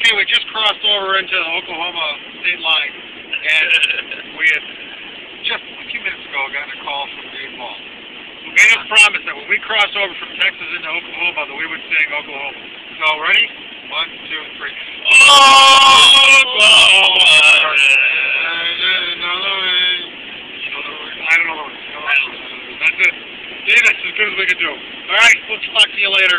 Okay, we just crossed over into the Oklahoma state line, and we had just a few minutes ago gotten a call from Dave Ball, who made us promise that when we cross over from Texas into Oklahoma, that we would sing Oklahoma. So, ready? One, two, three. Oklahoma! I don't know. That's it. Dave, that's as good as we can do. All right, we'll talk to you later.